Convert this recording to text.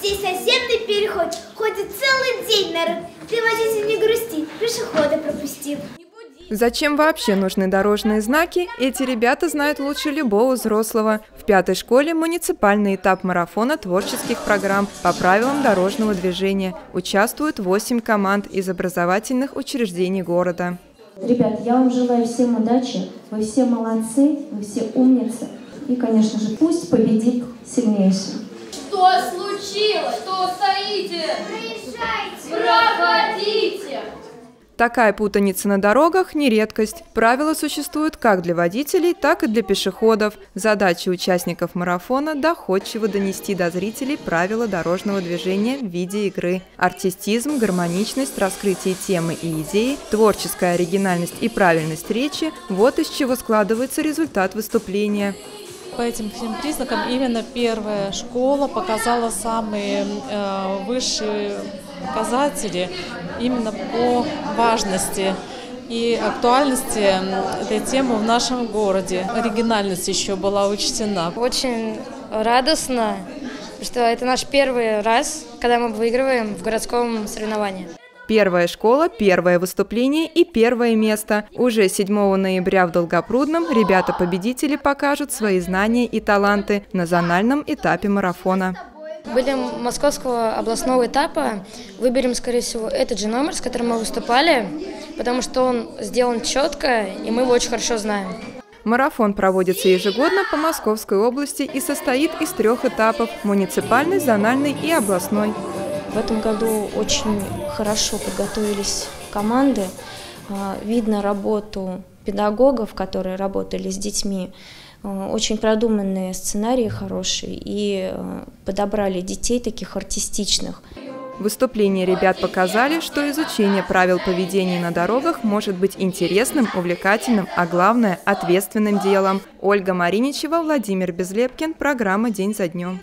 Здесь совсем переход, ходит целый день народ. Ты, водитель, не грусти, пешехода пропустил. Зачем вообще нужны дорожные знаки, эти ребята знают лучше любого взрослого. В пятой школе муниципальный этап марафона творческих программ по правилам дорожного движения. Участвуют 8 команд из образовательных учреждений города. Ребят, я вам желаю всем удачи, вы все молодцы, вы все умницы. И, конечно же, пусть победит сильнейший. Что случилось? Что стоите? Проезжайте! Проходите! Такая путаница на дорогах – не редкость. Правила существуют как для водителей, так и для пешеходов. Задача участников марафона – доходчиво донести до зрителей правила дорожного движения в виде игры. Артистизм, гармоничность, раскрытие темы и идеи, творческая оригинальность и правильность речи – вот из чего складывается результат выступления. По этим всем признакам именно первая школа показала самые э, высшие показатели именно по важности и актуальности этой темы в нашем городе. Оригинальность еще была учтена. Очень радостно, что это наш первый раз, когда мы выигрываем в городском соревновании. Первая школа, первое выступление и первое место. Уже 7 ноября в Долгопрудном ребята-победители покажут свои знания и таланты на зональном этапе марафона. Были московского областного этапа. Выберем, скорее всего, этот же номер, с которым мы выступали, потому что он сделан четко, и мы его очень хорошо знаем. Марафон проводится ежегодно по Московской области и состоит из трех этапов – муниципальный, зональный и областной. В этом году очень хорошо подготовились команды. А, видно работу педагогов, которые работали с детьми. Э, очень продуманные сценарии хорошие и э, подобрали детей таких артистичных. Выступления ребят показали, что изучение правил поведения на дорогах может быть интересным, увлекательным, а главное – ответственным делом. Ольга Мариничева, Владимир Безлепкин. Программа «День за днем».